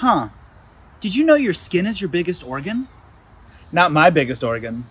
Huh. Did you know your skin is your biggest organ? Not my biggest organ.